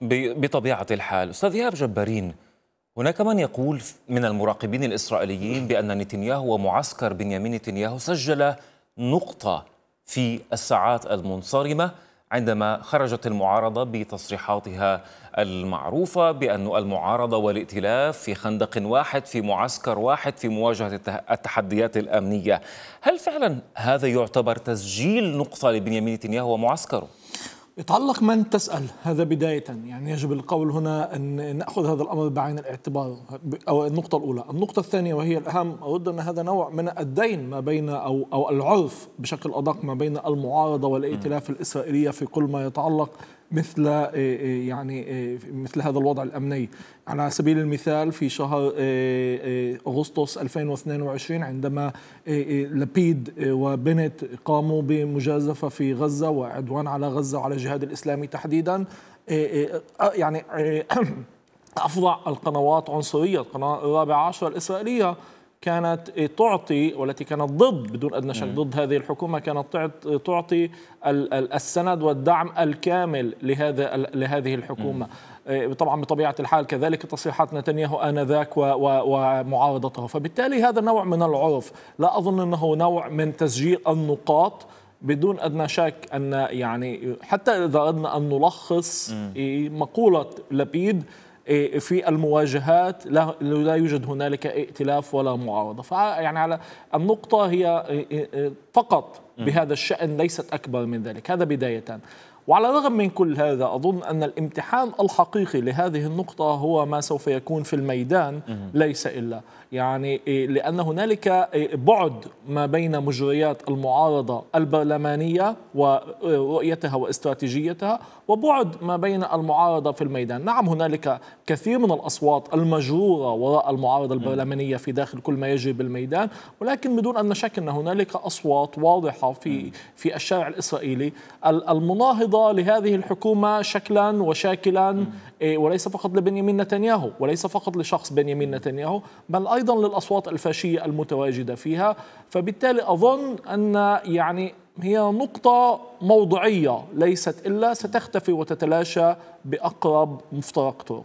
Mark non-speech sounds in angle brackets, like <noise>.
بطبيعة الحال أستاذ إيهاب جبارين هناك من يقول من المراقبين الإسرائيليين بأن نتنياهو ومعسكر بنيامين نتنياهو سجل نقطة في الساعات المنصرمة عندما خرجت المعارضة بتصريحاتها المعروفة بأن المعارضة والائتلاف في خندق واحد في معسكر واحد في مواجهة التحديات الأمنية هل فعلا هذا يعتبر تسجيل نقطة لبنيامين نتنياهو ومعسكره؟ يتعلق من تسأل هذا بداية. يعني يجب القول هنا أن نأخذ هذا الأمر بعين الاعتبار أو النقطة الأولى. النقطة الثانية وهي الأهم أود أن هذا نوع من الدين ما بين أو, أو العرف بشكل أدق ما بين المعارضة والائتلاف الإسرائيلية في كل ما يتعلق مثل آه، آه، يعني آه، مثل هذا الوضع الأمني. على سبيل المثال في شهر أغسطس 2022 عندما لبيد وبنت قاموا بمجازفة في غزة وعدوان على غزة وعلى الجهاد الإسلامي تحديدا. يعني <coughs> أفظع القنوات عنصرية القناة الرابعة عشر الإسرائيلية. كانت تعطي والتي كانت ضد بدون أدنى شك ضد هذه الحكومة كانت تعطي السند والدعم الكامل لهذا لهذه الحكومة. إيه، طبعا بطبيعة الحال كذلك تصريحات نتنياهو آنذاك ومعارضته فبالتالي هذا نوع من العرف. لا أظن أنه نوع من تسجيل النقاط بدون أدنى شك أن يعني حتى إذا أردنا أن نلخص مقولة لبيد إيه، في المواجهات لا, لا يوجد هنالك ائتلاف ولا معارضه فيعني على النقطة هي إيه، إيه، فقط بهذا الشأن ليست أكبر من ذلك. هذا بدايه وعلى الرغم من كل هذا أظن أن الامتحان الحقيقي لهذه النقطة هو ما سوف يكون في الميدان ليس إلا. يعني إيه، لأن هنالك إيه، بعد ما بين مجريات المعارضة البرلمانية ورؤيتها واستراتيجيتها وبعد ما بين المعارضة في الميدان. نعم هنالك كثير من الأصوات المجرورة وراء المعارضة البرلمانية في داخل كل ما يجري بالميدان ولكن بدون أن نشك أن هنالك أصوات واضحة في في الشارع الإسرائيلي. المناهضة لهذه الحكومة شكلا وشاكلا إيه، وليس فقط لبنيامين نتنياهو وليس فقط لشخص بنيامين نتنياهو بل أيضا للأصوات الفاشية المتواجدة فيها. فبالتالي أظن أن يعني هي نقطة موضوعية ليست إلا ستختفي وتتلاشى بأقرب مفترق طرق.